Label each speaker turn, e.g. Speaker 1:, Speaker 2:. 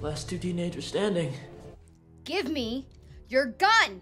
Speaker 1: Last two teenagers standing.
Speaker 2: Give me your gun!